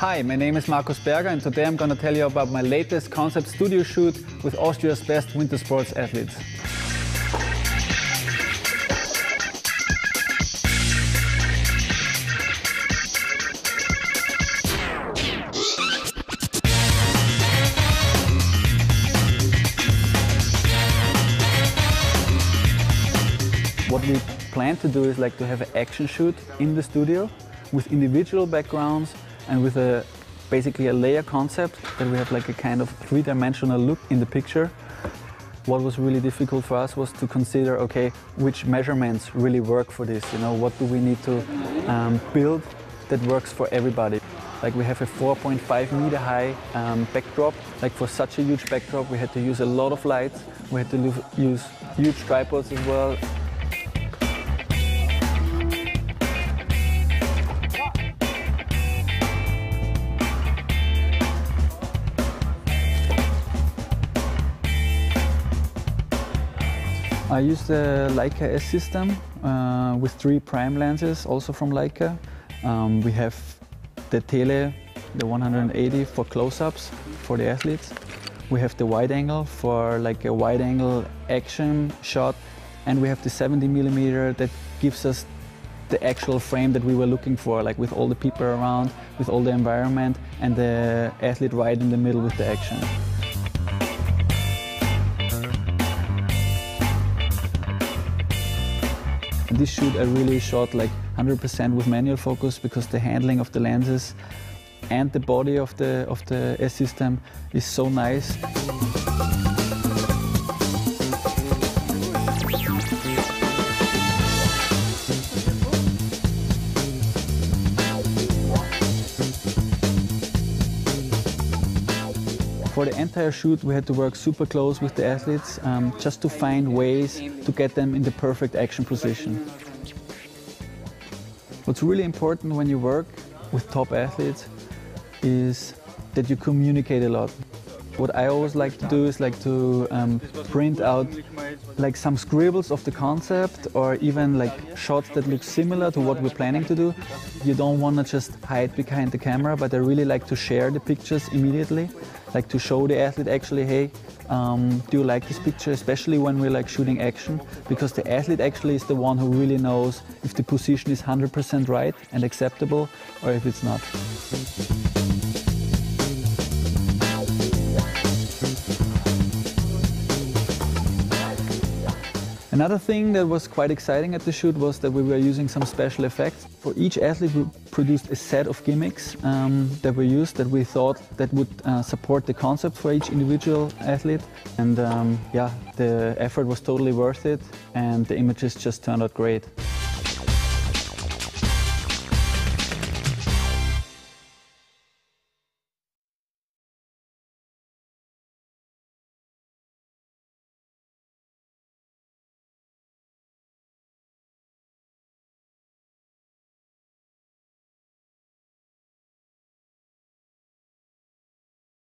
Hi, my name is Markus Berger and today I'm going to tell you about my latest concept studio shoot with Austria's best winter sports athletes. What we plan to do is like to have an action shoot in the studio with individual backgrounds and with a basically a layer concept that we have like a kind of three-dimensional look in the picture. What was really difficult for us was to consider, okay, which measurements really work for this? You know, what do we need to um, build that works for everybody? Like we have a 4.5 meter high um, backdrop. Like for such a huge backdrop, we had to use a lot of lights. We had to use huge tripods as well. I use the Leica S system uh, with three prime lenses, also from Leica. Um, we have the Tele, the 180 for close-ups for the athletes. We have the wide angle for like a wide angle action shot, and we have the 70 millimeter that gives us the actual frame that we were looking for, like with all the people around, with all the environment, and the athlete right in the middle with the action. This shoot I really shot like 100% with manual focus because the handling of the lenses and the body of the, of the S system is so nice. For the entire shoot, we had to work super close with the athletes um, just to find ways to get them in the perfect action position. What's really important when you work with top athletes is that you communicate a lot. What I always like to do is like to um, print out like some scribbles of the concept or even like shots that look similar to what we're planning to do. You don't want to just hide behind the camera, but I really like to share the pictures immediately, like to show the athlete actually, hey, um, do you like this picture, especially when we're like shooting action, because the athlete actually is the one who really knows if the position is 100% right and acceptable or if it's not. Another thing that was quite exciting at the shoot was that we were using some special effects. For each athlete we produced a set of gimmicks um, that were used that we thought that would uh, support the concept for each individual athlete. And um, yeah, the effort was totally worth it and the images just turned out great.